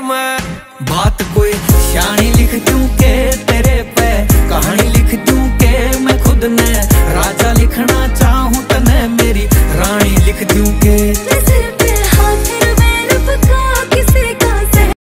मैं। बात कोई शानी लिख दूँ के तेरे पे कहानी लिख दूँ के मैं खुद ने। राजा लिखना चाहूँ तो तने मेरी रानी लिख दूँ के